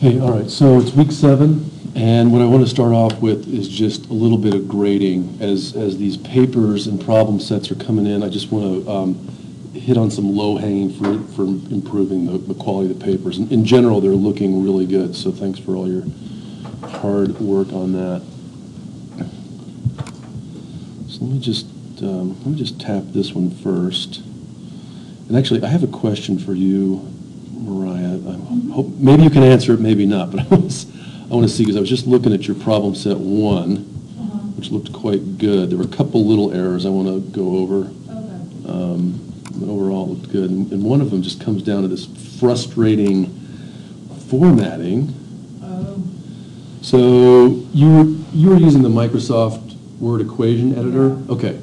Hey, all right, so it's week seven, and what I want to start off with is just a little bit of grading. As, as these papers and problem sets are coming in, I just want to um, hit on some low-hanging fruit for improving the, the quality of the papers. In- In general, they're looking really good, so thanks for all your hard work on that. So let me just, um, let me just tap this one first. And actually, I have a question for you, Mariah. I hope, maybe you can answer it, maybe not, but I want to, I want to see, because I was just looking at your problem set one, which looked quite good. There were a couple little errors I want to go over. Okay. Um, But overall, it looked good. And and one of them just comes down to this frustrating formatting. Oh, So you, were- you were using the Microsoft Word equation editor? Okay.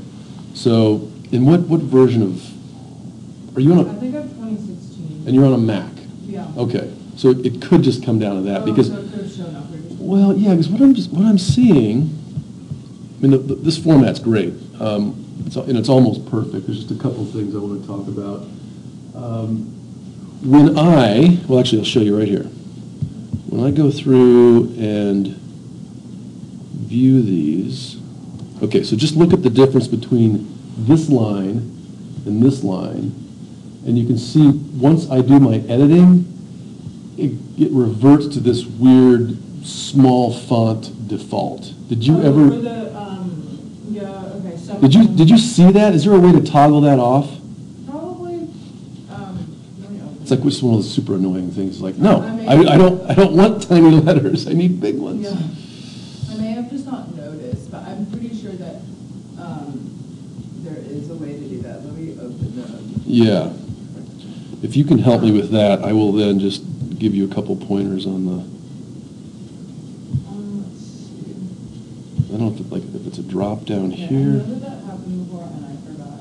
So in what, what version of, are you on I a, think I'm 2016. And you're on a Mac? Yeah. Okay, so it it could just come down to that, Oh, because, so it could have shown up. or- well, yeah, because what I'm, just what I'm seeing, I mean, the- the- this format's great, um, it's and it's almost perfect, there's just a couple of things I want to talk about. Um, When I, well, actually, I'll show you right here. When I go through and view these, okay, so just look at the difference between this line and this line, and you can see, once I do my editing, it, it reverts to this weird, small font default. Did you Oh, ever, the, um, yeah, okay, so. did you, did you see that? Is there a way to toggle that off? Probably, um, let me open It's like, which one of the super annoying things, like, no, I I, I don't, I don't want tiny letters, I need big ones. Yeah. I may have just not noticed, but I'm pretty sure that, um, there is a way to do that. Let me open the. Yeah. If you can help me with that, I will then just give you a couple pointers on the, Um, let's see. I don't know if it, like, if it's a drop down Yeah, I here. know that that happened before and I forgot.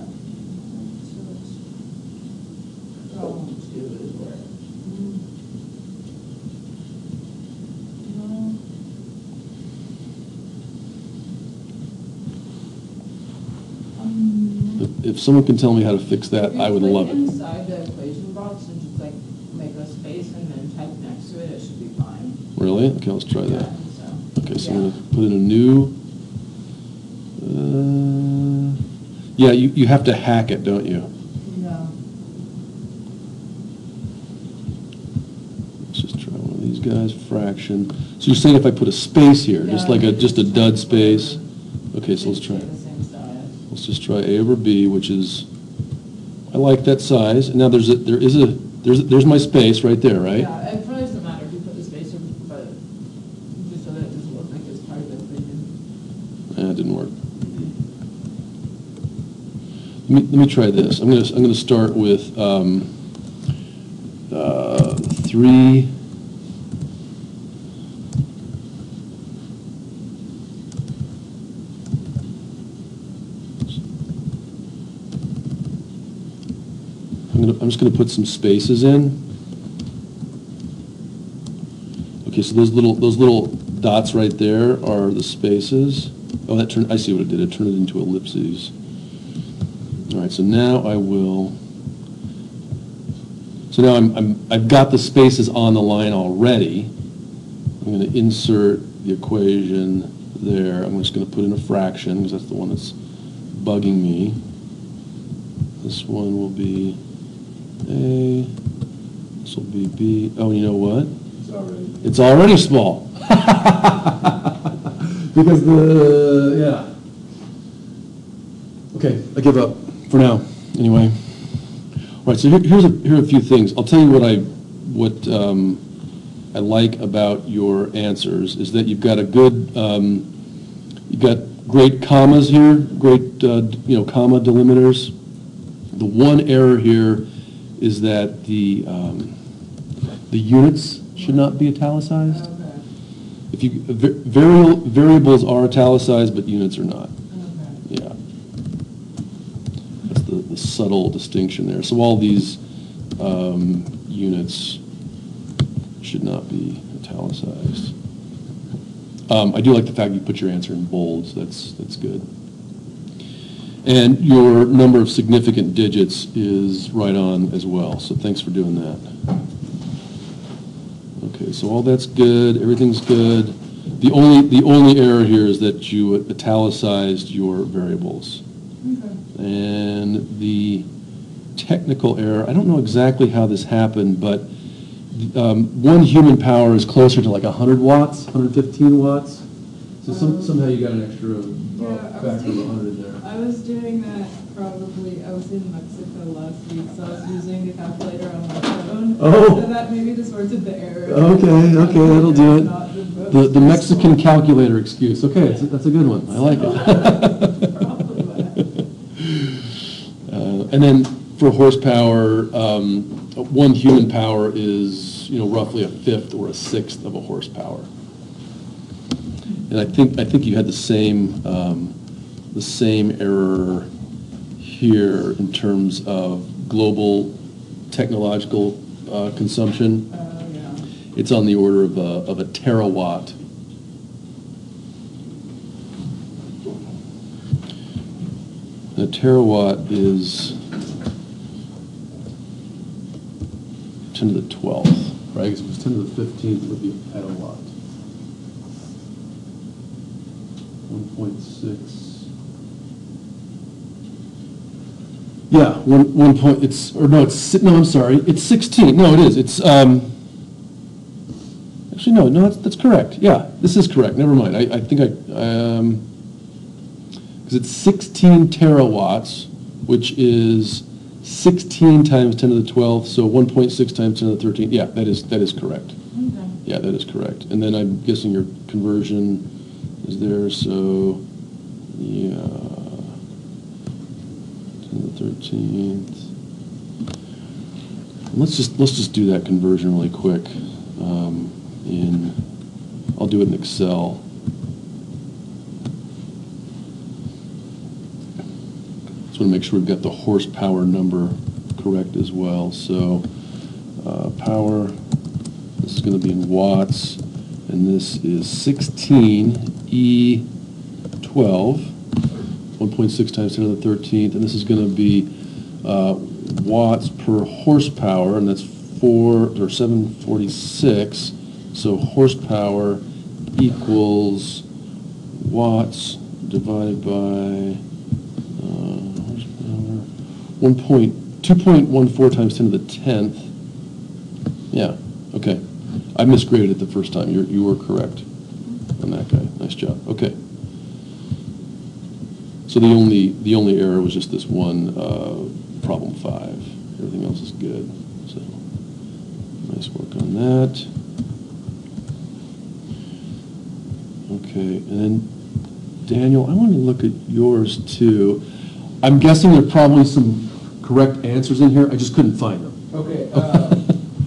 So it's, problem two is where. mm, no. Um, If- If someone can tell me how to fix that, I would love it. The equation box and just like make a space and then type next to it, it should be Really? Okay, let's try that. Okay, so I'm gonna put in a new, uh, yeah, you, you have to hack it, don't you? No. Let's just try one of these guys, fraction. So you're saying if I put a space here, just like a, just a dud space? Okay, so let's try, let's just try A over B, which is, I like that size. And now there's a, there is a, there's, there's my space right there, right? Yeah, it probably doesn't matter if you put the spacer, but just so that it doesn't look like it's part of the equation. Eh, it didn't work. Let me, let me try this. I'm gonna, I'm gonna start with, um, uh, three. I'm gonna, I'm just gonna put some spaces in. Okay, so those little, those little dots right there are the spaces. Oh, that turned, I see what it did, it turned it into ellipses. Right, so now I will, so now I'm, I'm, I've got the spaces on the line already. I'm gonna insert the equation there, I'm just gonna put in a fraction, because that's the one that's bugging me. This one will be A, this will be B, oh, you know what? It's already. It's already small. Because the, yeah. Okay, I give up for now, anyway. All right, so here- here's a, here are a few things. I'll tell you what I, what um, I like about your answers, is that you've got a good, um, you've got great commas here, great, uh, you know, comma delimiters. The one error here is that the, um, the units should not be italicized. Okay, If you, va- variables are italicized, but units are not. okay. Yeah. That's the, subtle distinction there. So all these um, units should not be italicized. Um, I do like the fact you put your answer in bolds, that's, that's good. And your number of significant digits is right on as well, so thanks for doing that. Okay, so all that's good, everything's good. The only, the only error here is that you italicized your variables. Okay. And the technical error, I don't know exactly how this happened, but um, one human power is closer to like 100 watts, 115 watts. So some- somehow you got an extra uh, Yeah, factor of doing- 100 there. I was doing that probably, I was in Mexico last week, so I was using the calculator on my phone. Oh. So that maybe of the error. Okay, okay, that'll do it. The The, the Mexican calculator excuse, okay, that's a- that's a good one, I like it. Probably what Uh, And then for horsepower, um, one human power is, you know, roughly a fifth or a sixth of a horsepower. And I think, I think you had the same, um, the same error here in terms of global technological uh, consumption. Oh, yeah. It's on the order of a, of a terawatt. A terawatt is 10 to the 12th, right? Because if it was 10 to the 15th, it would be a lot. 1.6. Yeah, one, one point, it's, or no, it's, no, I'm sorry, it's 16, no, it is, it's, um, actually, no, no, that's, that's correct, yeah, this is correct, never mind, I, I think I, um, because it's 16 terawatts, which is 16 times 10 to the 12th, so 1.6 times 10 to the 13th, yeah, that is, that is correct. Okay. Yeah, that is correct. And then I'm guessing your conversion is there, so, yeah, 10 to the 13th. Let's just, let's just do that conversion really quick um, in, I'll do it in Excel. Just want to make sure we've got the horsepower number correct as well. So, uh, power, this is going to be in watts, and this is 16 E12, 1.6 times 10 to the 13th, and this is going to be uh, watts per horsepower, and that's 4, or 746. So horsepower equals watts divided by 1 point, 2.14 times 10 to the 10th. Yeah, okay. I misgraded it the first time. You you were correct on that guy. Nice job. Okay. So the only, the only error was just this one, uh, problem five. Everything else is good, so nice work on that. Okay, and then Daniel, I want to look at yours too. I'm guessing there are probably some correct answers in here. I just couldn't find them. Okay, uh,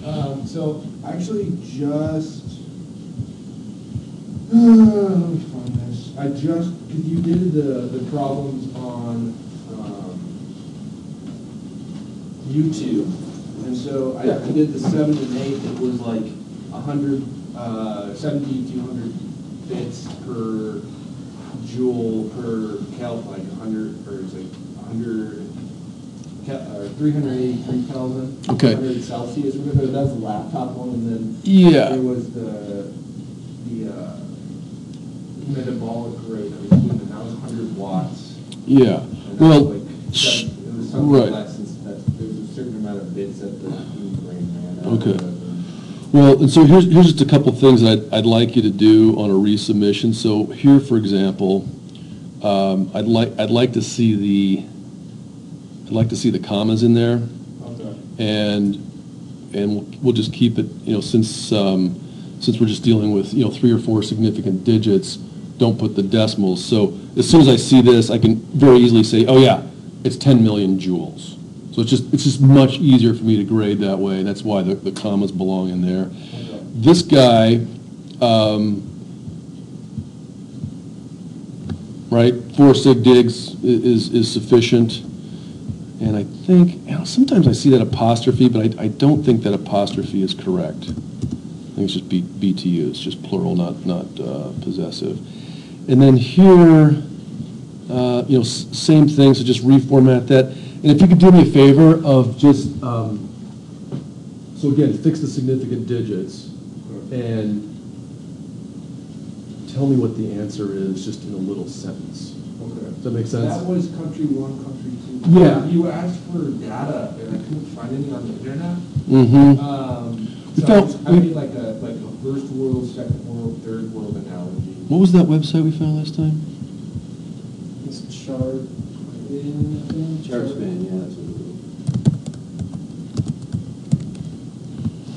um, so actually just, uh, let me find this. I just, because you did the, the problems on, um, YouTube. And so I I did the seven and eight, it was like a hundred, uh, seventy, two hundred bits per joule per kel, like a hundred, or it's like a hundred, Ke- or hundred eighty-three Kelvin. Okay. 100 Celsius, or whatever, that's the laptop one, and then Yeah. there was the, the, uh, metabolic rate that was watts. Yeah, And that was well, like seven- It was something right. less, that, there was a certain amount of bits that the brain ran out Okay. of. Well, and so here's, here's just a couple things that I'd, I'd like you to do on a resubmission. So here, for example, um, I'd like, I'd like to see the, I'd like to see the commas in there. Okay. And, and we'll, we'll just keep it, you know, since, um, since we're just dealing with, you know, three or four significant digits, don't put the decimals. So as soon as I see this, I can very easily say, oh yeah, it's 10 million joules. So it's just, it's just much easier for me to grade that way, that's why the, the commas belong in there. Okay. This guy, um, right, four sig digs is, is sufficient. And I think, you know, sometimes I see that apostrophe, but I, I don't think that apostrophe is correct. I think it's just B, BTU, it's just plural, not, not uh, possessive. And then here, uh, you know, s- same thing, so just reformat that. And if you could do me a favor of just, um, so again, fix the significant digits. and tell me what the answer is, just in a little sentence. Okay. Does that make sense? That was country one, country two. Yeah. You asked for data, and I couldn't find any on the internet. Mm-hmm. Um, We so I found- was- I we- made like a, like a first world, second world, third world analogy. What was that website we found last time? It's chart, in, I think. Chartsbin, yeah, that's what it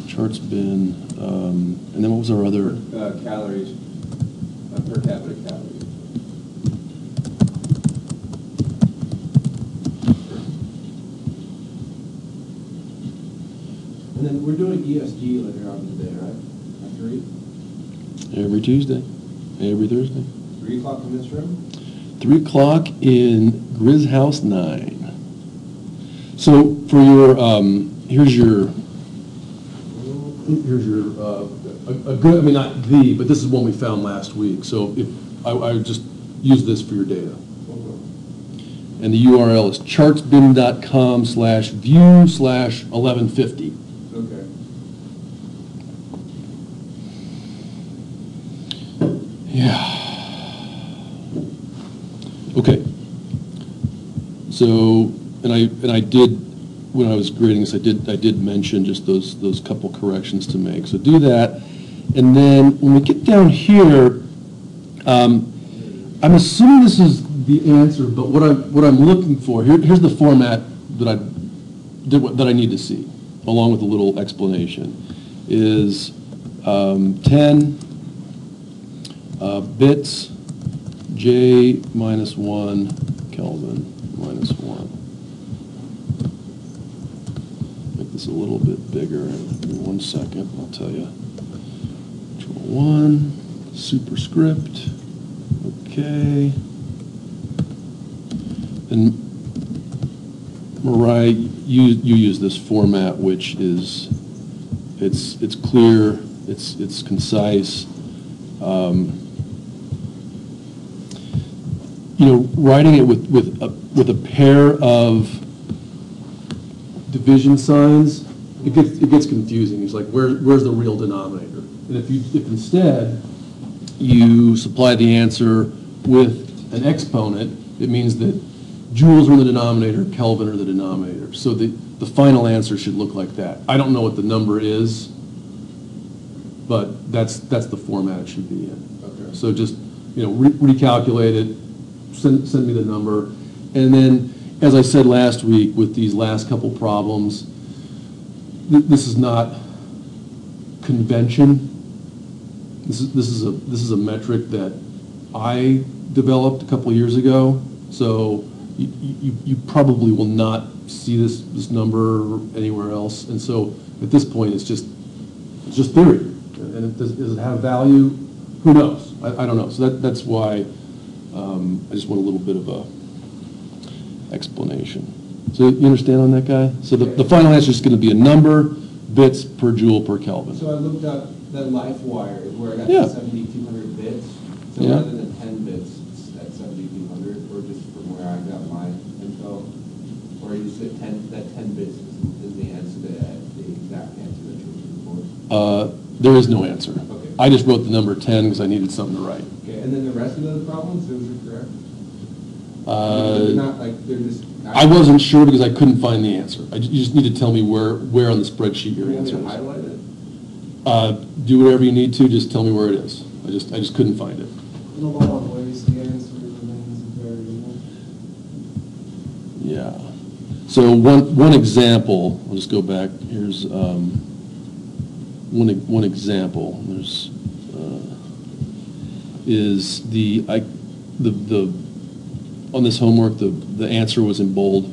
Chartsbin, um, and then what was our other? Uh, calories, uh, per capita calories. We're doing ESG later on today, right? At three? Every Tuesday, every Thursday. Three o'clock in this room? Three o'clock in Grizz House Nine. So for your, um, here's your, here's your, uh, a, a good, I mean, not the, but this is one we found last week. So if, I, I just use this for your data. And the URL is chartsbin.com slash view slash 1150. Yeah. Okay. So, and I, and I did, when I was grading this, I did, I did mention just those, those couple corrections to make. So do that. And then when we get down here, um, I'm assuming this is the answer, but what I'm, what I'm looking for, here, here's the format that I, did that I need to see, along with a little explanation, is um, 10, uh, bits, J minus 1, Kelvin minus 1. Make this a little bit bigger. in one second, I'll tell you. Control 1, superscript, okay. And Mariah, you, you use this format, which is, it's, it's clear, it's, it's concise. Um, You know, writing it with, with, a- with a pair of division signs, it gets, it gets confusing. It's like, where, where's the real denominator? And if you, if instead you supply the answer with an exponent, it means that joules are in the denominator, Kelvin are the denominator. So the, the final answer should look like that. I don't know what the number is, but that's, that's the format it should be in. Okay. So just, you know, re- recalculate it, send, send me the number. And then, as I said last week with these last couple problems, th- this is not convention. This is, this is a, this is a metric that I developed a couple years ago. So you, you, you probably will not see this, this number anywhere else. And so at this point, it's just, it's just theory. And it, does, does it have value? Who knows? I, I don't know. So that, that's why, um, I just want a little bit of a explanation. So you understand on that guy? So the, the final answer is gonna be a number, bits per joule per Kelvin. So I looked up that life wire where I got Yeah. the seventy-two hundred bits. So Yeah. rather than ten bits, it's at seventy-two hundred, or just from where I got my info? Or you said ten, that ten bits is, is the answer to that, the exact answer that you're looking for? Uh, there is no answer. I just wrote the number ten because I needed something to write. Okay, and then the rest of the problems, those are correct? Uh, They're not like, they're just. I wasn't sure because I couldn't find the answer. I, you just need to tell me where, where on the spreadsheet your me answer is. highlight it? Uh, do whatever you need to, just tell me where it is. I just, I just couldn't find it. In a lot of ways, the answer remains variable. Yeah. So one, one example, I'll just go back, here's, um, one, one example, there's, uh, is the, I, the, the, on this homework, the, the answer was in bold.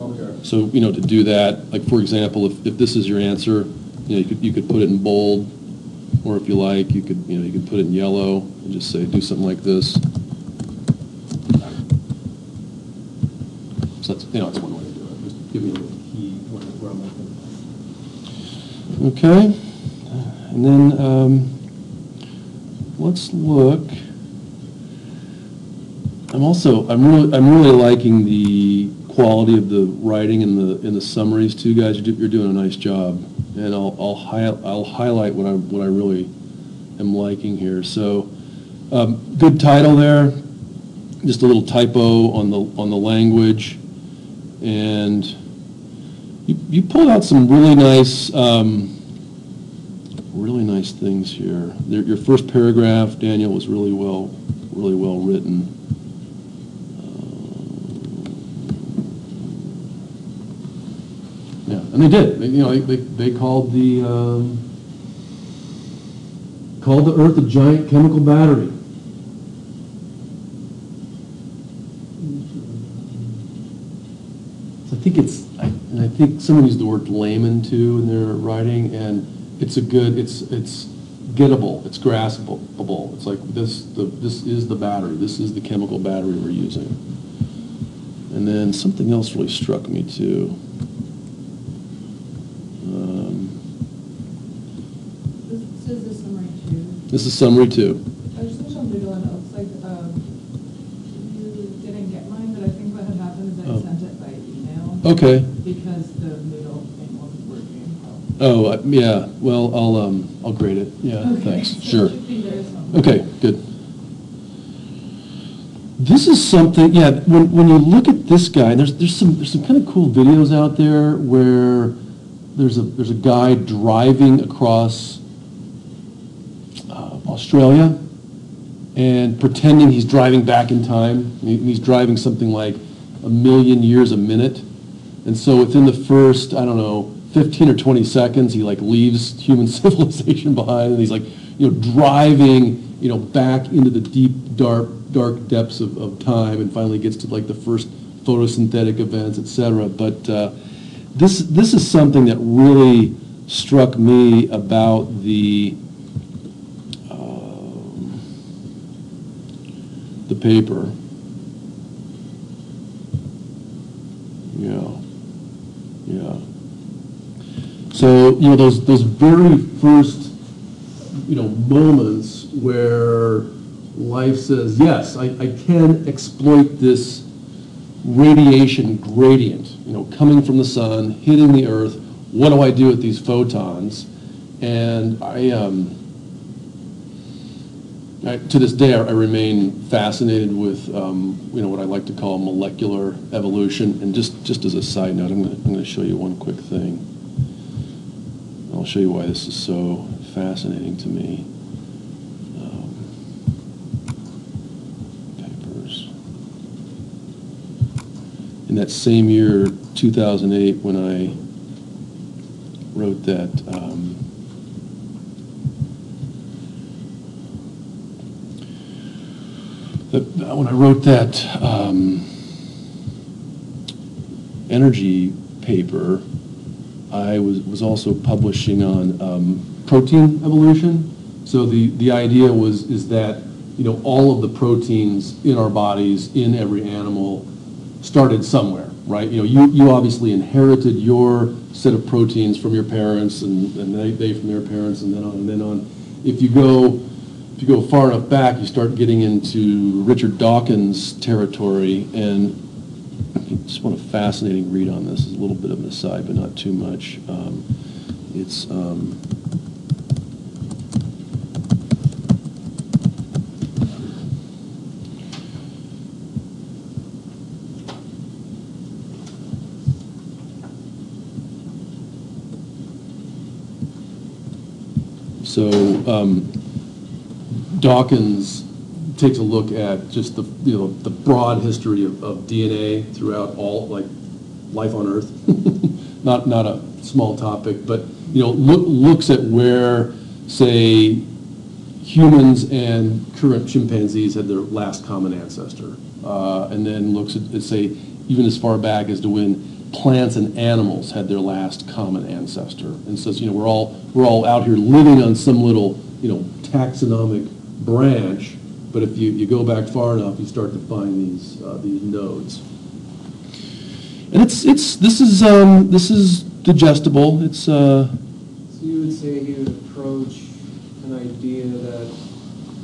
Okay. So, you know, to do that, like, for example, if, if this is your answer, you know, you could, you could put it in bold, or if you like, you could, you know, you could put it in yellow, and just say, do something like this. So that's, you know, that's one way to do it, just give me a little key where where I'm looking. Okay, and then, um, let's look. I'm also, I'm really, I'm really liking the quality of the writing and the, and the summaries too, guys. You're do- You're doing a nice job and I'll, I'll hi, I'll highlight what I, what I really am liking here. So, um, good title there, just a little typo on the, on the language. And you, pulled out some really nice, um, really nice things here. Your, your first paragraph, Daniel, was really well, really well written. Yeah, and they did. They, you know, they, they called the um, called the Earth a giant chemical battery. I think it's, think someone used the word layman too in their writing, and it's a good, it's it's gettable, it's graspable. It's like this, the this is the battery. This is the chemical battery we're using. And then something else really struck me too. Um, This is the summary too. This is summary two. I just wish on Moodle and it looks like, um, you didn't get mine, but I think what had happened is Oh. Sent it by email. Okay. Because the Moodle thing wasn't working. Oh, uh, yeah, well, I'll, um, I'll grade it. Yeah, Okay, thanks, sure. should be there somewhere. Okay, good. This is something, yeah, when, when you look at this guy, there's, there's some, there's some kind of cool videos out there where there's a, there's a guy driving across uh, Australia and pretending he's driving back in time. He's driving something like a million years a minute. And so within the first, I don't know, 15 or 20 seconds, he like leaves human civilization behind and he's like, you know, driving, you know, back into the deep, dark, dark depths of, of time and finally gets to like the first photosynthetic events, et cetera. But uh, this, this is something that really struck me about the, um, the paper. Yeah, yeah. So, you know, those, those very first, you know, moments where life says, yes, I, I can exploit this radiation gradient, you know, coming from the sun, hitting the earth, what do I do with these photons? And I, um, I, to this day, I remain fascinated with, um, you know, what I like to call molecular evolution. And just, just as a side note, I'm going to show you one quick thing. I'll show you why this is so fascinating to me. Um, Papers. In that same year, 2008, when I wrote that, um, that, when I wrote that um, energy paper, I was, was also publishing on um, protein evolution. So the, the idea was, is that, you know, all of the proteins in our bodies, in every animal, started somewhere, right? You know, you, you obviously inherited your set of proteins from your parents, and, and they, they from their parents, and then on and then on. If you go, if you go far enough back, you start getting into Richard Dawkins territory, and just want a fascinating read on this. It's a little bit of an aside, but not too much. Um, It's, um, so um, Dawkins takes a look at just the, you know, the broad history of, of DNA throughout all, like, life on Earth. Not, not a small topic, but, you know, look, looks at where, say, humans and current chimpanzees had their last common ancestor. Uh, and then looks at, say, even as far back as to when plants and animals had their last common ancestor. And says, you know, we're all, we're all out here living on some little, you know, taxonomic branch, but if you, you go back far enough, you start to find these, uh, these nodes. And it's, it's, this is, um, this is digestible, it's, uh, So you would say he would approach an idea that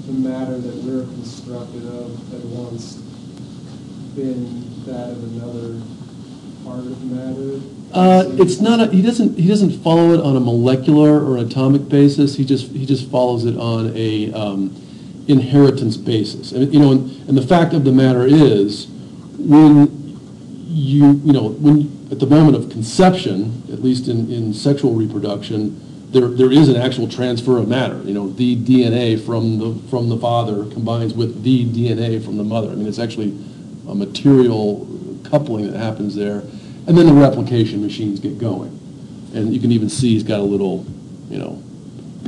the matter that we're constructed of had once been that of another part of matter? Uh, it's not, a- he doesn't, he doesn't follow it on a molecular or atomic basis, he just, he just follows it on a um, inheritance basis. And, you know, and and the fact of the matter is, when you, you know, when, at the moment of conception, at least in, in sexual reproduction, there, there is an actual transfer of matter, you know, the DNA from the, from the father combines with the DNA from the mother. I mean, it's actually a material coupling that happens there. And then the replication machines get going. And you can even see he's got a little, you know,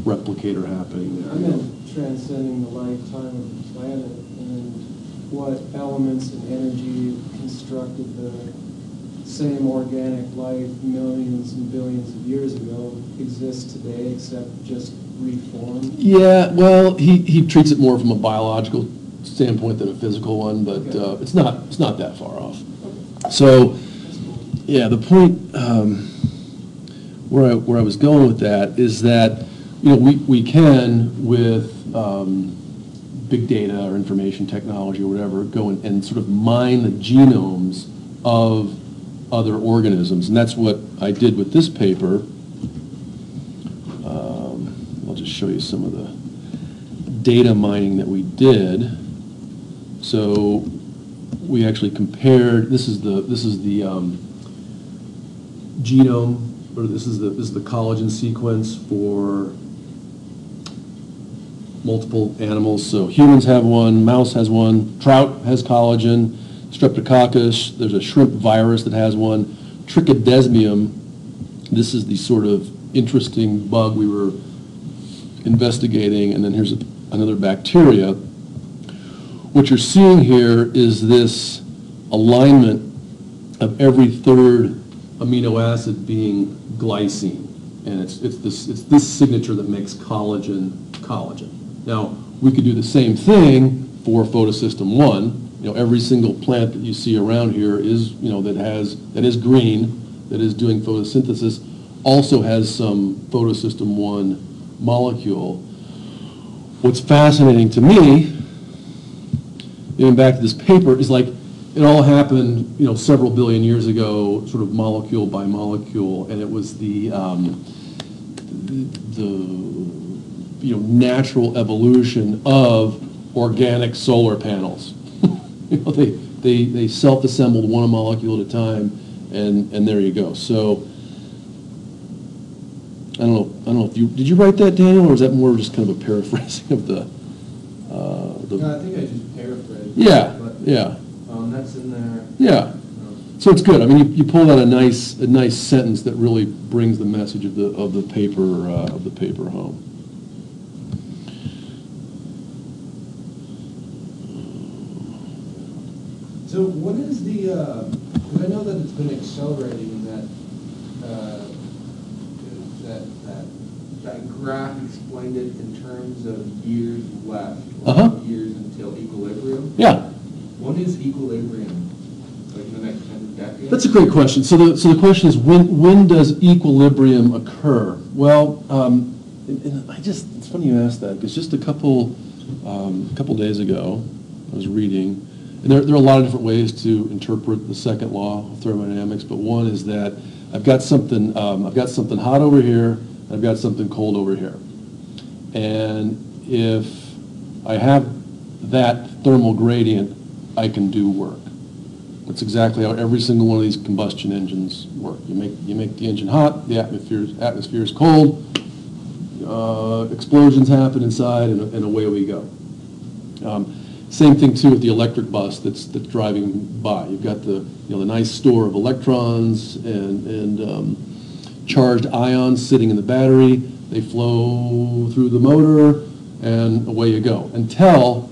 replicator happening there. Transcending the lifetime of the planet and what elements and energy constructed the same organic life millions and billions of years ago exists today except just reformed. Yeah, well, he, he treats it more from a biological standpoint than a physical one, but Okay. uh, it's not, it's not that far off. So, yeah, the point um, where I, where I was going with that is that, you know, we, we can with um, big data or information technology or whatever, go and, and sort of mine the genomes of other organisms. And that's what I did with this paper. Um, I'll just show you some of the data mining that we did. So we actually compared, this is the, this is the um, genome, or this is the, this is the collagen sequence for multiple animals. So humans have one, mouse has one, trout has collagen, streptococcus, there's a shrimp virus that has one, trichodesmium, this is the sort of interesting bug we were investigating, and then here's another bacteria. What you're seeing here is this alignment of every third amino acid being glycine. And it's, it's this, it's this signature that makes collagen collagen. Now, we could do the same thing for photosystem one. You know, every single plant that you see around here is, you know, that has, that is green, that is doing photosynthesis, also has some photosystem one molecule. What's fascinating to me, getting back to this paper, is like, it all happened, you know, several billion years ago, sort of molecule by molecule, and it was the, um, the, you know, natural evolution of organic solar panels. You know, they, they, they self-assembled one molecule at a time, and, and there you go. So, I don't know, I don't know if you, did you write that, Daniel, or is that more just kind of a paraphrasing of the, uh, the? No, I think I just paraphrased. Yeah, but, yeah, Um, that's in there. yeah. Um, So it's good. I mean, you, you pull out a nice, a nice sentence that really brings the message of the, of the paper, uh, of the paper home. So what is the, uh, I know that it's been accelerating in that, uh, that, that, that graph explained it in terms of years left. or Uh-huh. Years until equilibrium. Yeah, When is equilibrium? Like in the next hundred decades? that's a great question. So the, so the question is, when, when does equilibrium occur? Well, um, and, and I just, it's funny you asked that, because just a couple, um, a couple days ago, I was reading, and there, there are a lot of different ways to interpret the second law of thermodynamics, but one is that I've got something, um, I've got something hot over here, I've got something cold over here. And if I have that thermal gradient, I can do work. That's exactly how every single one of these combustion engines work. You make, you make the engine hot, the atmosphere, atmosphere is cold, uh, explosions happen inside, and, and away we go. Um, Same thing too with the electric bus that's, that's driving by. You've got the, you know, the nice store of electrons and, and um, charged ions sitting in the battery. They flow through the motor, and away you go, until,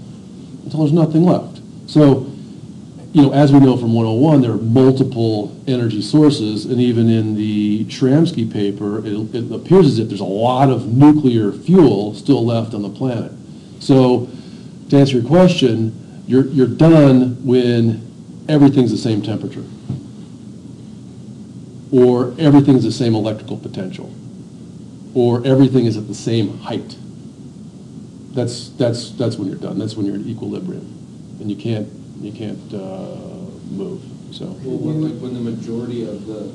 until there's nothing left. So, you know, as we know from 101, there are multiple energy sources, and even in the Shramsky paper, it, it appears as if there's a lot of nuclear fuel still left on the planet. So, to answer your question, you're, you're done when everything's the same temperature, or everything's the same electrical potential, or everything is at the same height. That's, that's, that's when you're done. That's when you're in equilibrium, and you can't, you can't uh, move, so. Well, when, like, when the majority of the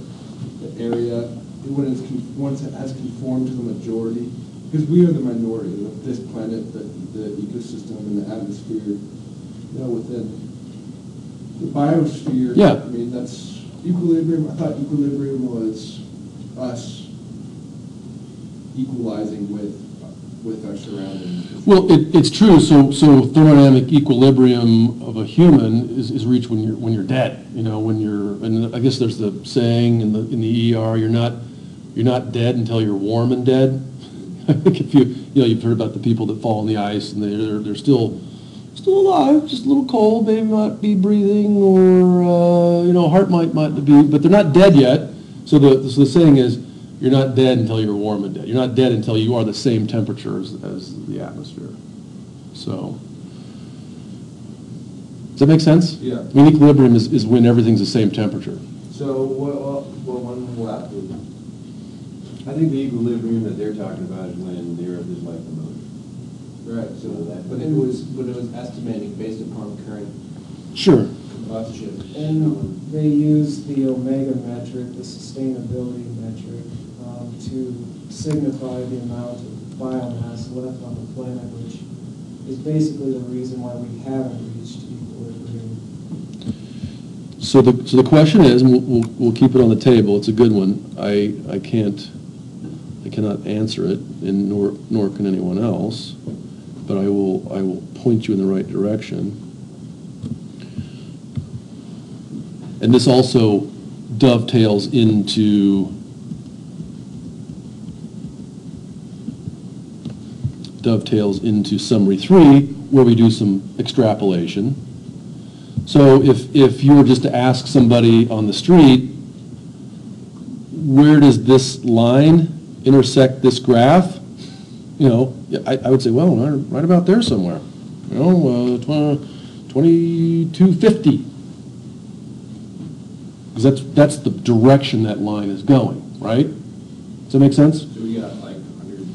the area, when it's, once it has conformed to the majority, because we are the minority, of this planet, the, the ecosystem and the atmosphere, you know, within the biosphere. Yeah. I mean, that's equilibrium, I thought equilibrium was us equalizing with, with our surroundings. Well, it, it's true, so, so thermodynamic equilibrium of a human is, is reached when you're, when you're dead, you know, when you're, and I guess there's the saying in the, in the ER, you're not, you're not dead until you're warm and dead. I think if you, you know, you've heard about the people that fall on the ice and they're, they're still, still alive, just a little cold, maybe not be breathing, or, uh, you know, heart might, might be, but they're not dead yet. So the, so the saying is, you're not dead until you're warm and dead. You're not dead until you are the same temperature as, as the atmosphere. So, does that make sense? Yeah. I mean, equilibrium is, is when everything's the same temperature. So, what, what one will have to, I think the equilibrium that they're talking about is when the earth is like the moon. Right, so that, but it was, but it was estimating based upon current Sure. combustion. And they use the omega metric, the sustainability metric, um, to signify the amount of biomass left on the planet, which is basically the reason why we haven't reached equilibrium. So the, so the question is, and we'll, we'll, we'll keep it on the table, it's a good one. I, I can't, I cannot answer it, and nor, nor can anyone else, but I will, I will point you in the right direction. And this also dovetails into dovetails into summary three, where we do some extrapolation. So if, if you were just to ask somebody on the street, where does this line intersect this graph? You know, I, I would say, well, right about there somewhere. You know, uh, twen- 2250. Because that's, that's the direction that line is going, right? Does that make sense? So we got like hundred,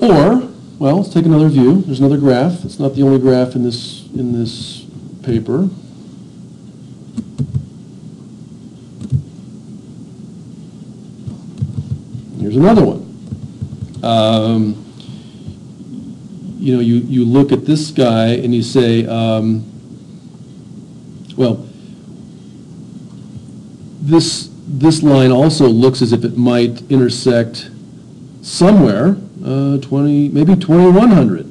Or, well, let's take another view. There's another graph. It's not the only graph in this, in this paper. Here's another one. Um, You know, you, you look at this guy and you say, um, well, this, this line also looks as if it might intersect somewhere, uh, 20, maybe 2100.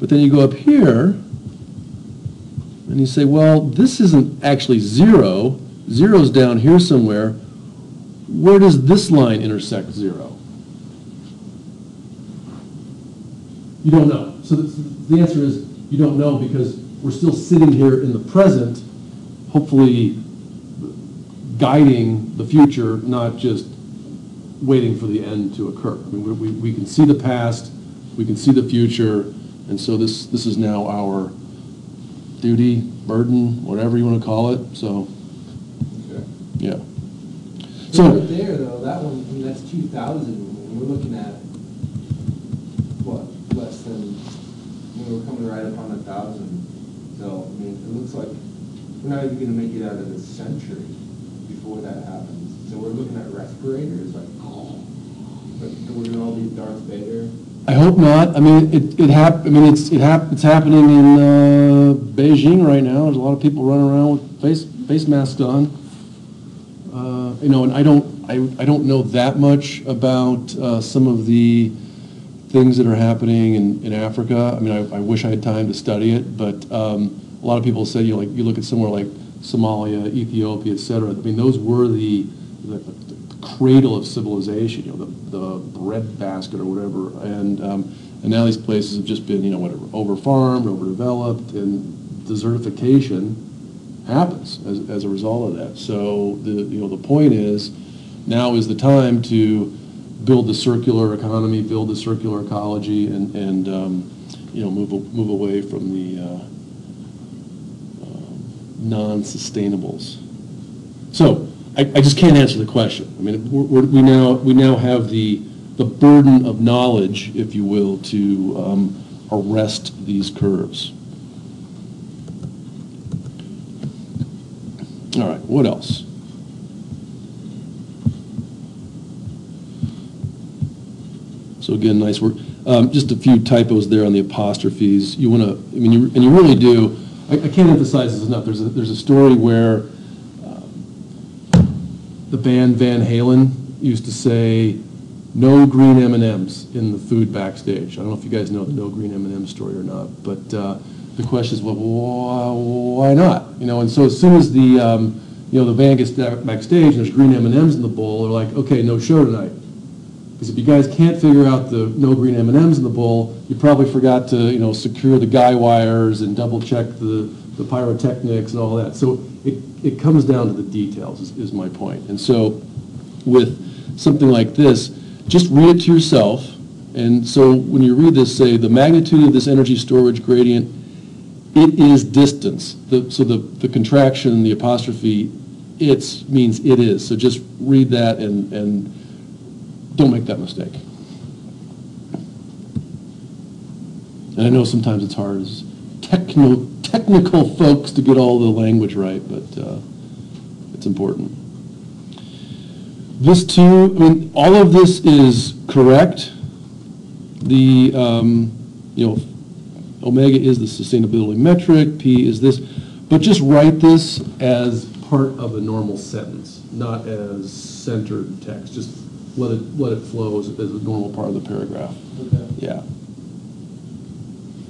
But then you go up here, and you say, well, this isn't actually zero. Zero's down here somewhere. Where does this line intersect zero? You don't know. So the, the answer is, you don't know because we're still sitting here in the present, hopefully guiding the future, not just waiting for the end to occur. I mean, we, we, we can see the past, we can see the future, and so this, this is now our duty, burden, whatever you want to call it, so, okay. yeah. So there, though, that one, I mean, that's two thousand, we're looking at, what, less than, I mean, we're coming right up on a thousand. So, I mean, it looks like we're not even gonna make it out of this century before that happens. So we're looking at respirators, like, like, we're gonna all be Darth Vader. I hope not. I mean, it, it hap, I mean, it's, it hap, it's happening in, uh, Beijing right now. There's a lot of people running around with face, face masks on. Uh, you know, and I don't, I, I don't know that much about, uh, some of the things that are happening in, in Africa. I mean, I, I wish I had time to study it, but, um, a lot of people say, you know, like, you look at somewhere like Somalia, Ethiopia, et cetera. I mean, those were the, the the cradle of civilization, you know, the, the bread basket or whatever. And, um, and now these places have just been, you know, whatever, over-farmed, overdeveloped, and desertification happens as, as a result of that. So the, you know, the point is, now is the time to build the circular economy, build the circular ecology, and, and, um, you know, move, move away from the, uh, um, non-sustainables. So, I, I just can't answer the question. I mean, we're, we're- we now, we now have the, the burden of knowledge, if you will, to um, arrest these curves. All right, what else? So again, nice work. Um, just a few typos there on the apostrophes. You want to, I mean, you, and you really do. I, I, can't emphasize this enough. There's a, there's a story where um, the band Van Halen used to say, "No green M&Ms" in the food backstage. I don't know if you guys know the no green M&M story or not, but uh, the question is, well, why, not? You know, and so as soon as the, um, you know, the band gets backstage and there's green M and M's in the bowl, they're like, okay, no show tonight. Because if you guys can't figure out the no green M and M's in the bowl, you probably forgot to, you know, secure the guy wires and double check the, the pyrotechnics and all that. So it, it comes down to the details is, is my point. And so with something like this, just read it to yourself. And so when you read this, say, the magnitude of this energy storage gradient, it is distance. The, so the, the contraction, the apostrophe, it's means it is. So just read that and, and don't make that mistake. And I know sometimes it's hard as techno, technical folks to get all the language right, but uh, it's important. This too, I mean, all of this is correct. The, um, you know, omega is the sustainability metric, P is this, but just write this as part of a normal sentence, not as centered text. Just let it, let it flow as, as a normal part of the paragraph. Okay. Yeah.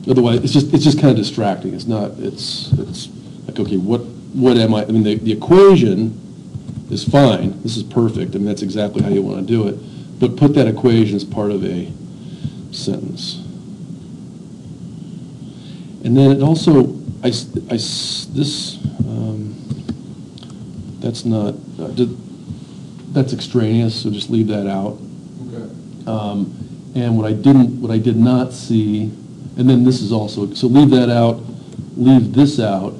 Otherwise, it's just, it's just kind of distracting. It's not, it's, it's like, okay, what, what am I, I mean, the, the equation is fine. This is perfect. I mean, that's exactly how you want to do it. But put that equation as part of a sentence. And then it also, I, I this, um, that's not, uh, did- that's extraneous, so just leave that out. Okay. Um, And what I didn't, what I did not see, and then this is also, so leave that out, leave this out.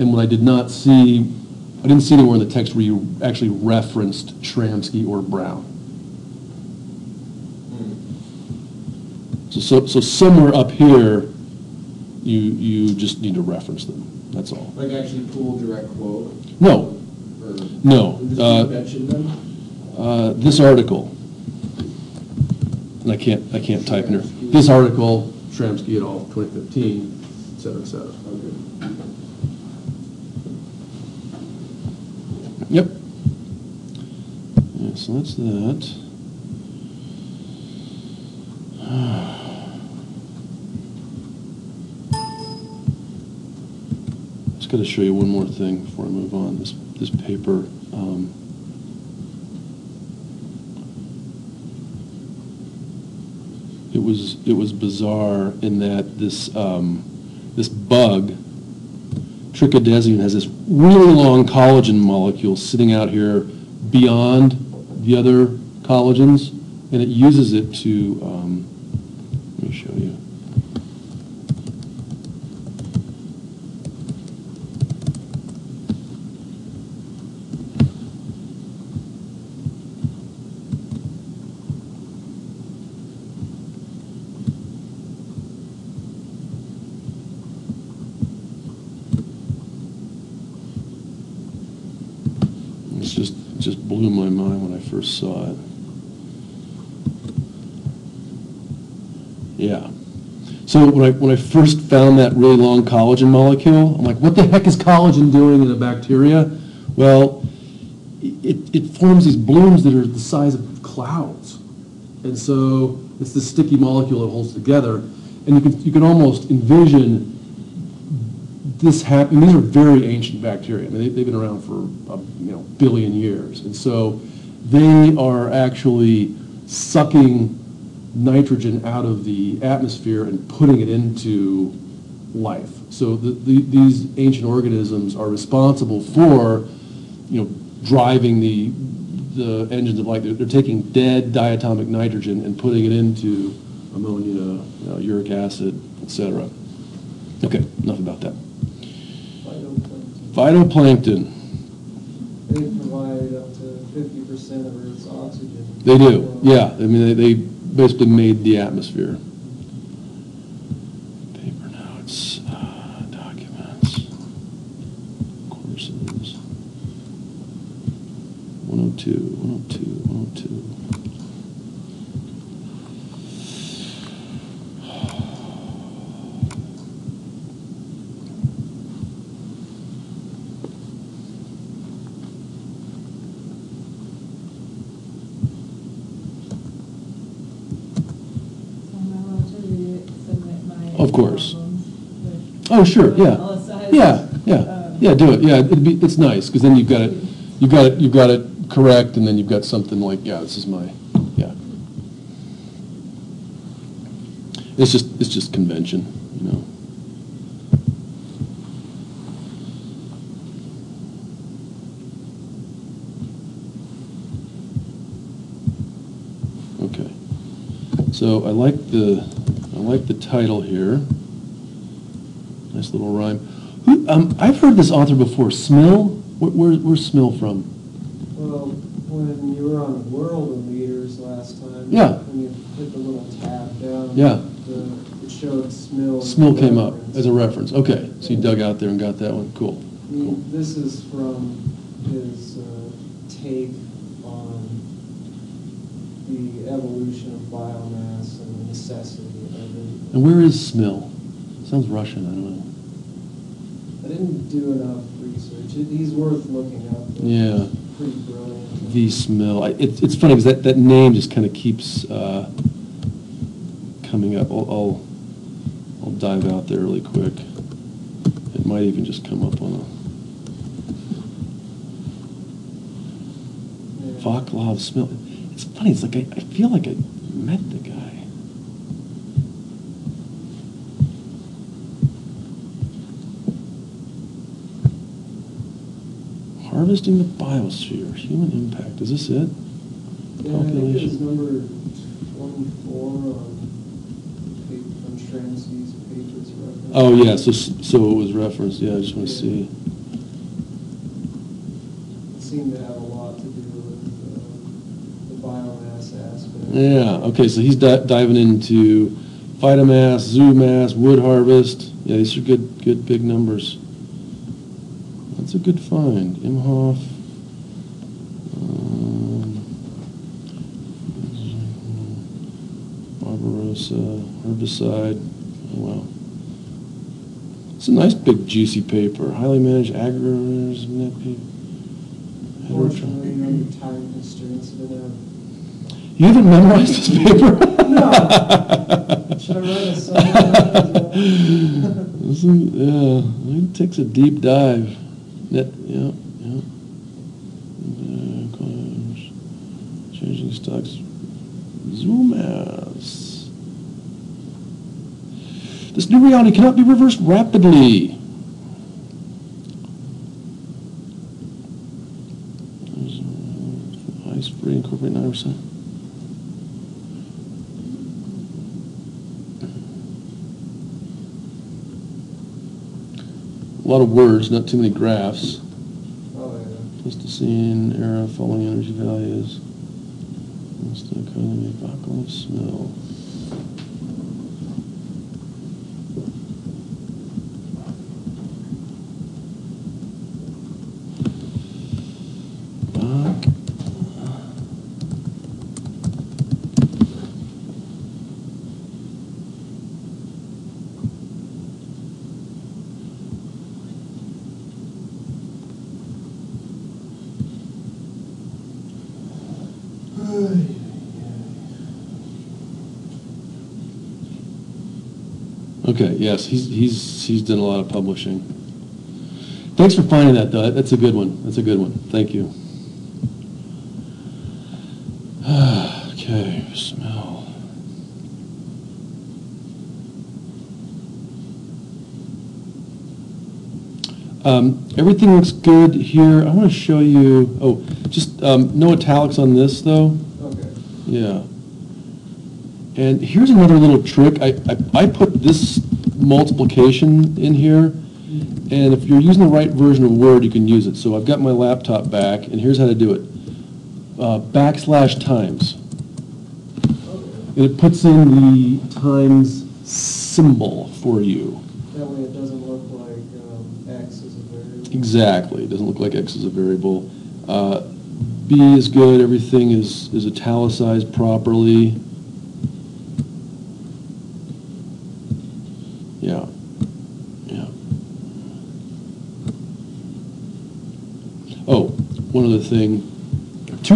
And what I did not see, I didn't see anywhere in the text where you actually referenced Schramski or Brown. So, so, so somewhere up here, you, you just need to reference them, that's all. Like actually pull direct quote, No, or no. uh, mention them? Uh, This article, and I can't, I can't type in here, this article, Schramski et al., 2015, et cetera, et cetera. Okay. Yep. Yeah, so that's that. Just got to show you one more thing before I move on. This, this paper, um, it was, it was bizarre in that this, um, this bug, trichodesmium has this really long collagen molecule sitting out here beyond the other collagens, and it uses it to, um, let me show you. It's just, it just blew my mind when I first saw it. Yeah. So when I, when I first found that really long collagen molecule, I'm like, what the heck is collagen doing in a bacteria? Well, it, it forms these blooms that are the size of clouds. And so it's this sticky molecule that holds together. And you can, you can almost envision this happen, these are very ancient bacteria. I mean, they, they've been around for, a, you know, billion years. And so they are actually sucking nitrogen out of the atmosphere and putting it into life. So the, the, these ancient organisms are responsible for, you know, driving the, the engines of life. They're, they're taking dead diatomic nitrogen and putting it into ammonia, you know, uric acid, etc. Okay, enough about that. Phytoplankton. Phytoplankton, They provide up to fifty percent of Earth's oxygen. they do, yeah, I mean, they, they basically made the atmosphere. Paper notes, uh, documents, courses. 102, 102, 102. Of course. Oh, sure, yeah. Yeah, yeah, yeah, do it, yeah, it'd be, it's nice, because then you've got it, you've got it, you've got it correct, and then you've got something like, yeah, this is my, yeah. It's just, it's just convention, you know? Okay. So I like the, like the title here. Nice little rhyme. Who, um, I've heard this author before, Smil? Where, where, where's Smil from? Well, when you were on Worldometers last time. Yeah. When you hit the little tab down. Yeah. the- It showed Smil. Smil came up as a reference. Okay, so you dug out there and got that one. Cool. I mean, This is from his uh, take the evolution of biomass and the necessity of it. And where is Smil? Sounds Russian, I don't know. I didn't do enough research. It- He's worth looking up. Yeah. Pretty brilliant. V. Smil. I- It's, funny because that, that name just kind of keeps uh, coming up. I'll, I'll, I'll dive out there really quick. It might even just come up on a. Vaclav Smil. It's funny, it's like I, I feel like I met the guy. Harvesting the biosphere, human impact, is this it? Yeah, I Population. number twenty-four on, Transy's papers reference. Oh, yeah, so, so it was referenced, yeah, I just want to see. It seemed to have a lot to do with uh, the biomass aspect. Yeah, okay, so he's di- diving into phytomass, zoomass, wood harvest. Yeah, these are good, good big numbers. That's a good find. Imhoff. um, Barbarossa, herbicide. Oh, wow. It's a nice big juicy paper. Highly managed aggregators, net pe- you didn't memorize this paper? no. Should I write a song? this is, yeah, it takes a deep dive. That, yeah, yeah. Changing stocks. Zoomass. This new reality cannot be reversed rapidly. High spray incorporate 9%. A lot of words, not too many graphs. Oh, yeah. Pleistocene era, falling energy values. Instant economy, Vaclav Smil. Okay, yes, he's, he's, he's done a lot of publishing. Thanks for finding that, though. That's a good one. That's a good one. Thank you. Okay, smell. Um, everything looks good here. I want to show you, oh, just, um, no italics on this, though. Okay. Yeah. And here's another little trick. I, I, I put this multiplication in here, and if you're using the right version of Word, you can use it. So I've got my laptop back, and here's how to do it. Uh, backslash times. And it puts in the times symbol for you. That way it doesn't look like um, X is a variable. Exactly. It doesn't look like X is a variable. Uh, B is good. Everything is, is italicized properly. Yeah. Yeah. Oh, one other thing,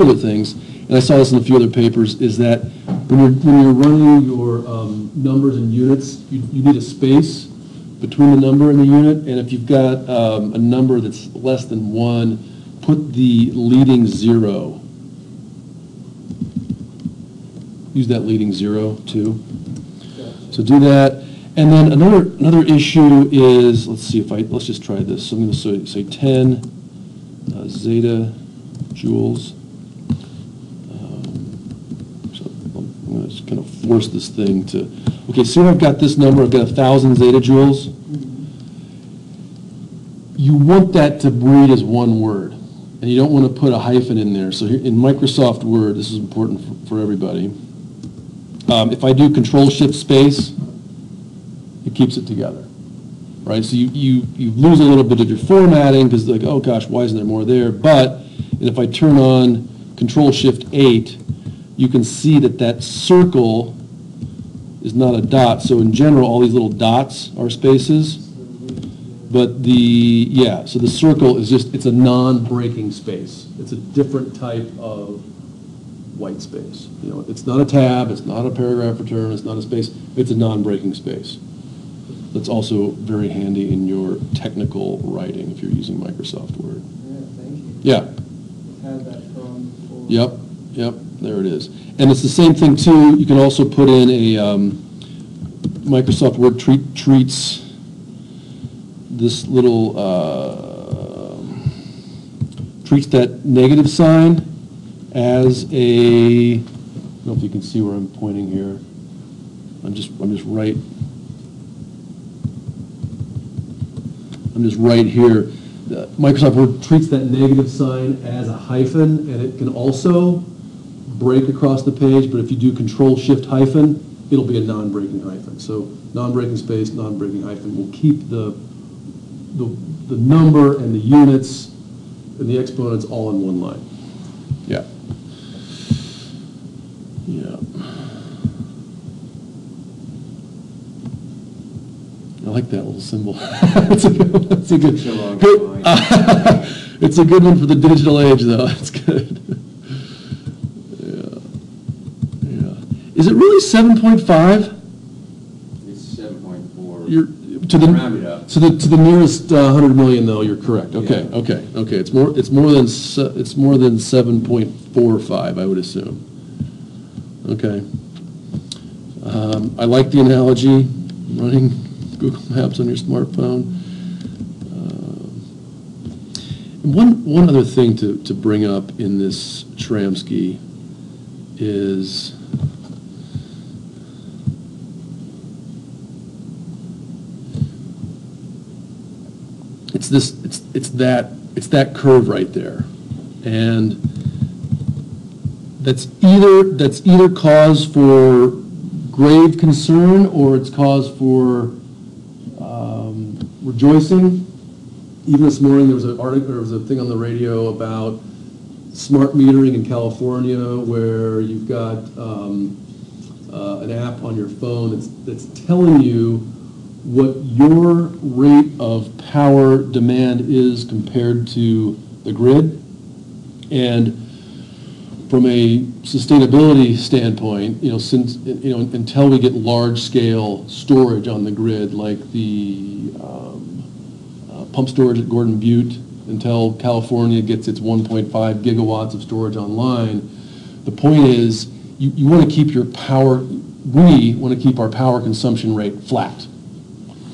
two other things, and I saw this in a few other papers, is that when you're, when you're running your um, numbers and units, you, you need a space between the number and the unit, and if you've got um, a number that's less than one, put the leading zero. Use that leading zero, too. So do that. And then another, another issue is, let's see if I, let's just try this. So I'm going to say, say 10 uh, zetta joules. Um, So I'm going to just kind of force this thing to, okay, so I've got this number, I've got a 1,000 zetta joules. You want that to read as one word, and you don't want to put a hyphen in there. So here, in Microsoft Word, this is important for- for everybody. Um, If I do Control-Shift space, it keeps it together, right? So you, you, you lose a little bit of your formatting, because like, oh gosh, why isn't there more there? But, and if I turn on Control-Shift-8, you can see that that circle is not a dot. So in general, all these little dots are spaces. But the, yeah, so the circle is just, it's a non-breaking space. It's a different type of white space. You know, it's not a tab, it's not a paragraph return, it's not a space, it's a non-breaking space. That's also very handy in your technical writing if you're using Microsoft Word. Yeah, thank you. Yeah, I've had that problem before. yep, yep, there it is. And it's the same thing too, you can also put in a, um, Microsoft Word treat, treats this little, uh, treats that negative sign as a, I don't know if you can see where I'm pointing here. I'm just, I'm just right, I'm just right here. Microsoft Word treats that negative sign as a hyphen, and it can also break across the page, but if you do Control-Shift hyphen, it'll be a non-breaking hyphen. So non-breaking space, non-breaking hyphen will keep the, the, the number and the units and the exponents all in one line. Yeah. Yeah. I like that little symbol. It's a good, it's a good, It's a good- line. It's a good one for the digital age, though. It's good. Yeah. Yeah. Is it really seven point five? It's seven point four. You're, to the. Round it up. To the, to the nearest uh, hundred million, though, you're correct. Okay, Yeah. okay, okay. It's more, it's more than, se- it's more than seven point four five, I would assume. Okay. Um, I like the analogy, running Google Maps on your smartphone. Um, and One, one other thing to, to bring up in this Schramski is, it's this, it's, it's that, it's that curve right there. And that's either, that's either cause for grave concern or it's cause for um, rejoicing. Even this morning, there was an article, there was a thing on the radio about smart metering in California where you've got um, uh, an app on your phone that's, that's telling you what your rate of power demand is compared to the grid. And from a sustainability standpoint, you know, since, you know, until we get large-scale storage on the grid, like the um, uh, pump storage at Gordon Butte, until California gets its 1.5 gigawatts of storage online, the point is, you, you want to keep your power, we want to keep our power consumption rate flat.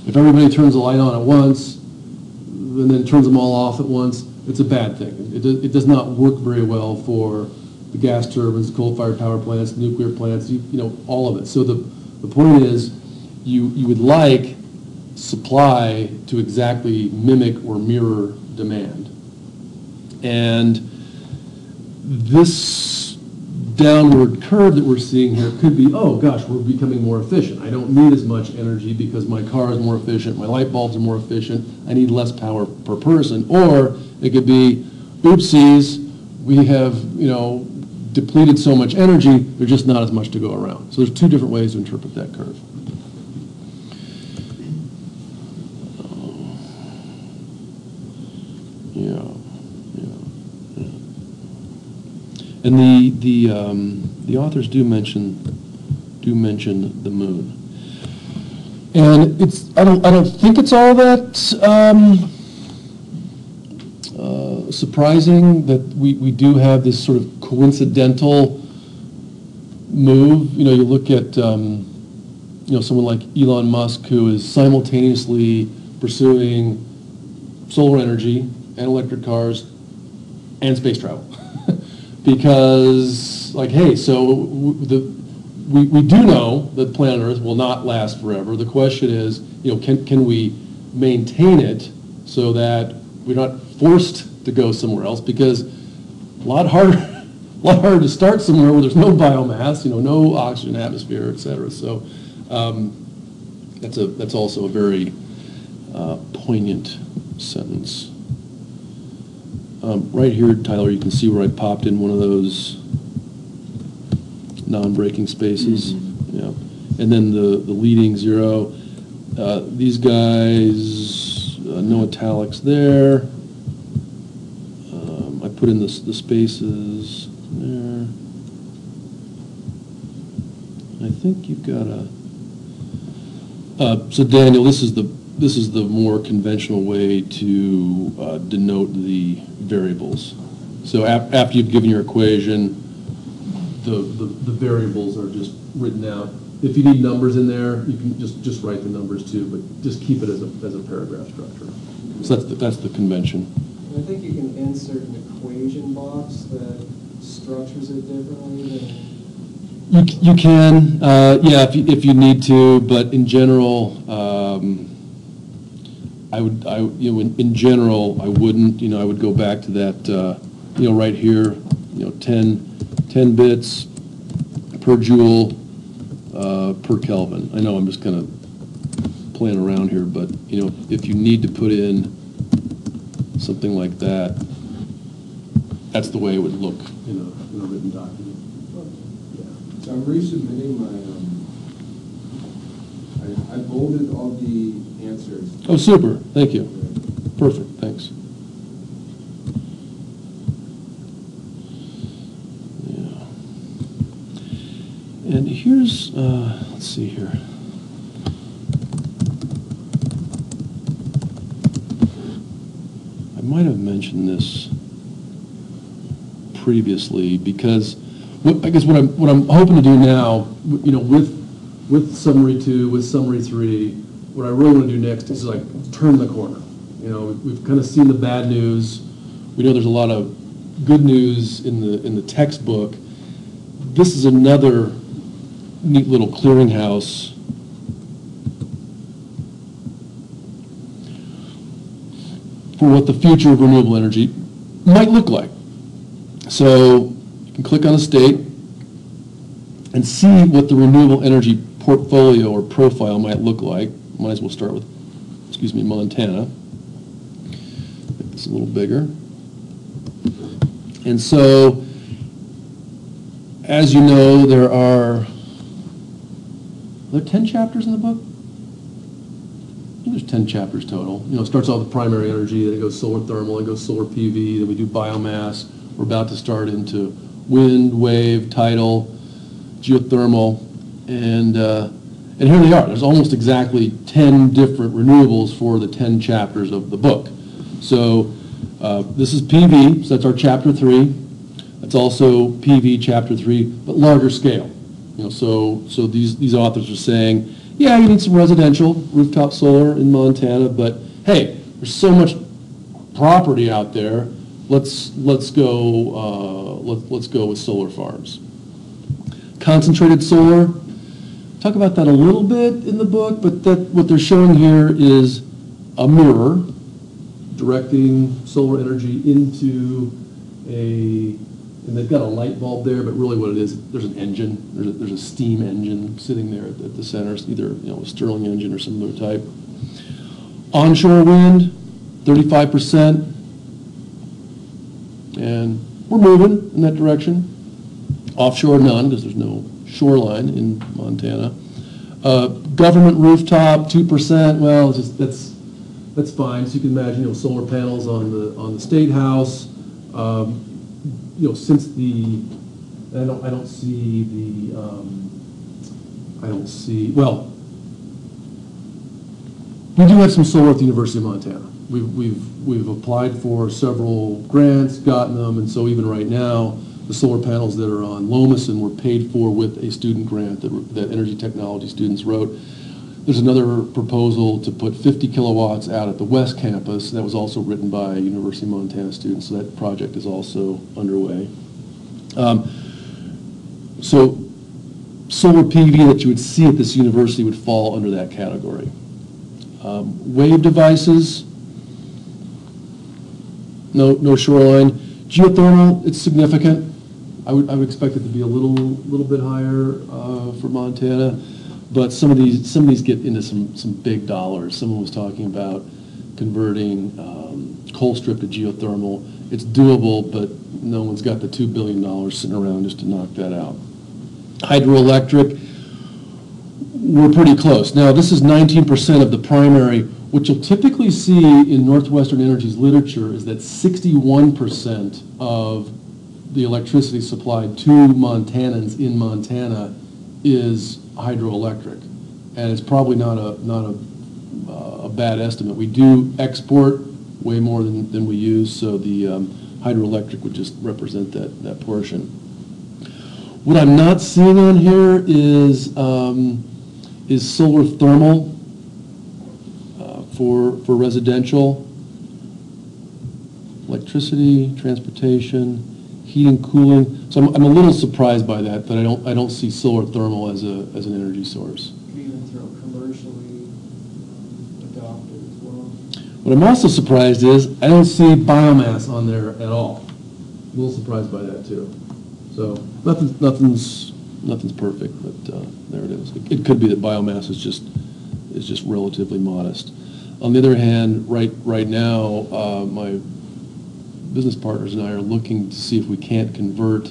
If everybody turns the light on at once, and then turns them all off at once, it's a bad thing. It, does- it does not work very well for the gas turbines, coal-fired power plants, nuclear plants, you, you know, all of it. So the, the point is, you, you would like supply to exactly mimic or mirror demand. And this downward curve that we're seeing here could be, oh gosh, we're becoming more efficient. I don't need as much energy because my car is more efficient, my light bulbs are more efficient, I need less power per person. Or it could be, oopsies, we have, you know, depleted so much energy, there's just not as much to go around. So there's two different ways to interpret that curve. Yeah, yeah, yeah. And the, the, um, the authors do mention do mention the moon. And it's, I don't, I don't think it's all that um, uh, surprising that we, we do have this sort of coincidental move. You know, you look at, um, you know, someone like Elon Musk who is simultaneously pursuing solar energy and electric cars and space travel. because, like, hey, so the, we, we do know that planet Earth will not last forever. The question is, you know, can, can we maintain it so that we're not forced to go somewhere else? Because a lot harder, a lot harder to start somewhere where there's no biomass, you know, no oxygen atmosphere, et cetera. So um, that's a that's also a very uh, poignant sentence. Um, right here, Tyler, you can see where I popped in one of those non-breaking spaces. Yeah, and then the the leading zero. Uh, these guys, uh, no italics there. Um, I put in the, the spaces there. I think you've got a, uh, so Daniel, this is the, this is the more conventional way to uh, denote the variables. So af- after you've given your equation, the, the the variables are just written out. If you need numbers in there, you can just, just write the numbers too, but just keep it as a, as a paragraph structure. So that's, the- that's the convention. I think you can insert an equation box that structures it differently than You, you can, uh, yeah, if you, if you need to, but in general, um, I would, I, you know, in, in general, I wouldn't, you know, I would go back to that, uh, you know, right here, you know, 10, 10 bits per joule, uh, per Kelvin. I know I'm just kind of playing around here, but, you know, if you need to put in something like that, that's the way it would look in a, in a written document. So I'm resubmitting my, um, I I bolded all the answers. Oh, super, thank you. Perfect, thanks. And here's, uh, let's see here. I might have mentioned this previously because, what, I guess what I'm, what I'm hoping to do now, you know, with, with summary two, with summary three, what I really want to do next is like turn the corner. You know, we've kind of seen the bad news. We know there's a lot of good news in the, in the textbook. This is another neat little clearinghouse for what the future of renewable energy might look like. So you can click on a state and see what the renewable energy portfolio or profile might look like. Might as well start with, excuse me, Montana. Make this a little bigger. And so, as you know, there are, are there 10 chapters in the book? There's 10 chapters total. You know, it starts off with primary energy, then it goes solar thermal, it goes solar PV, then we do biomass. We're about to start into wind, wave, tidal, geothermal, and, uh, and here they are. There's almost exactly 10 different renewables for the 10 chapters of the book. So uh, this is PV, so that's our chapter three. That's also PV chapter three, but larger scale. You know, so, so these, these authors are saying, yeah, you need some residential rooftop solar in Montana, but hey, there's so much property out there. Let's, let's go, uh, let, let's go with solar farms. Concentrated solar, talk about that a little bit in the book, but that, what they're showing here is a mirror directing solar energy into a, and they've got a light bulb there, but really what it is, there's an engine, there's a, there's a steam engine sitting there at, at the center, either, you know, a Stirling engine or some other type. Onshore wind, thirty-five percent. And we're moving in that direction. Offshore, none, because there's no shoreline in Montana. Uh, Government rooftop, two percent, well, just, that's, that's fine. So you can imagine, you know, solar panels on the, on the State House. Um, You know, since the, I don't, I don't see the, um, I don't see, well, we do have some solar at the University of Montana. We've, we've, we've applied for several grants, gotten them, and so even right now, the solar panels that are on Lommasson were paid for with a student grant that, that energy technology students wrote. There's another proposal to put 50 kilowatts out at the west campus. That was also written by University of Montana students, so that project is also underway. Um, So solar PV that you would see at this university would fall under that category. Um, Wave devices, no, no shoreline. Geothermal, it's significant. I would, I would expect it to be a little, little bit higher uh, for Montana, but some of these, some of these get into some, some big dollars. Someone was talking about converting um, Colstrip to geothermal. It's doable, but no one's got the $2 billion sitting around just to knock that out. Hydroelectric, we're pretty close. Now, this is 19% of the primary. What you'll typically see in Northwestern Energy's literature is that 61% of the electricity supplied to Montanans in Montana is hydroelectric. And it's probably not a, not a, uh, a bad estimate. We do export way more than, than we use, so the um, hydroelectric would just represent that, that portion. What I'm not seeing on here is, um, is solar thermal uh, for, for residential, electricity, transportation, heating, cooling. So I'm, I'm a little surprised by that, that I don't, I don't see solar thermal as a, as an energy source. Could even throw commercially adopted as well. What I'm also surprised is, I don't see biomass on there at all. A little surprised by that, too. So, nothing, nothing's, nothing's perfect, but uh, there it is. It- It could be that biomass is just, is just relatively modest. On the other hand, right, right now, uh, my business partners and I are looking to see if we can't convert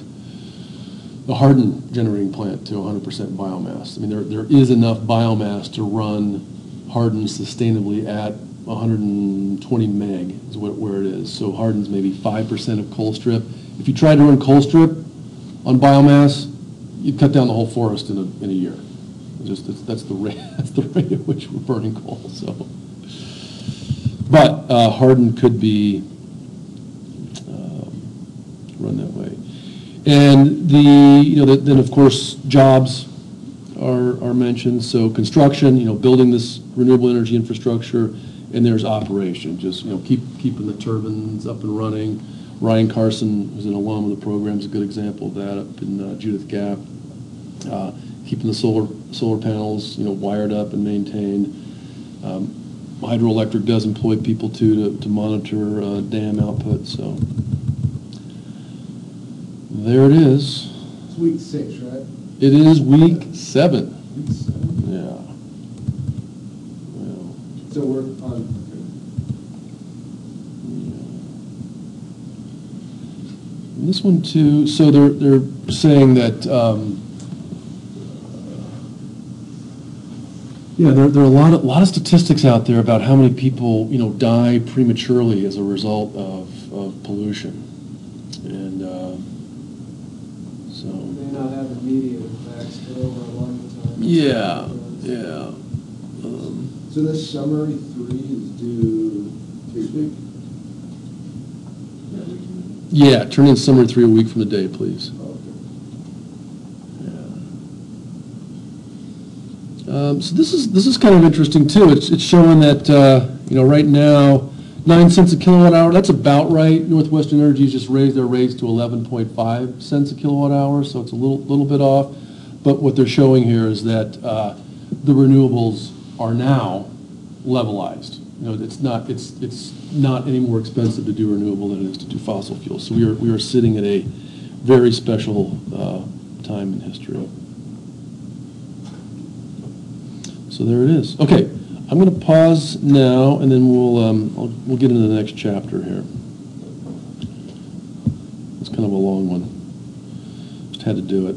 the Hardin generating plant to 100% biomass. I mean, there, there is enough biomass to run Hardin sustainably at 120 meg is what, where it is. So Hardin's maybe 5% of Colstrip. If you tried to run Colstrip on biomass, you'd cut down the whole forest in a, in a year. It's Just, that's, that's the rate, that's the rate at which we're burning coal, so. But uh, Hardin could be run that way. And the, you know, the- then of course, jobs are, are mentioned, so construction, you know, building this renewable energy infrastructure, and there's operation, just, you know, keep, keeping the turbines up and running. Ryan Carson, who's an alum of the program, is a good example of that up in uh, Judith Gap. Uh, Keeping the solar, solar panels, you know, wired up and maintained. Um, Hydroelectric does employ people too to, to monitor uh, dam output, so. There it is. It's week six, right? It is week seven. Week seven. Yeah. Well, So we're on, And This one too, so they're, they're saying that, um, yeah, there, there are a lot of, lot of statistics out there about how many people, you know, die prematurely as a result of, of pollution. And, uh, so. May not have immediate effects, but over a lifetime. Yeah, yeah. Um, so this summary three is due Tuesday? Yeah, turn in summary three a week from the day, please. Oh, okay. Um, So this is, this is kind of interesting too. It's, it's showing that, uh, you know, right now, nine cents a kilowatt hour, that's about right. Northwestern Energy's just raised their rates to 11.5 cents a kilowatt hour, so it's a little, little bit off. But what they're showing here is that uh, the renewables are now levelized. You know, it's not, it's, it's not any more expensive to do renewable than it is to do fossil fuels. So we are, we are sitting at a very special uh, time in history. So there it is. Okay, I'm going to pause now, and then we'll, um, we'll get into the next chapter here. It's kind of a long one. Just had to do it.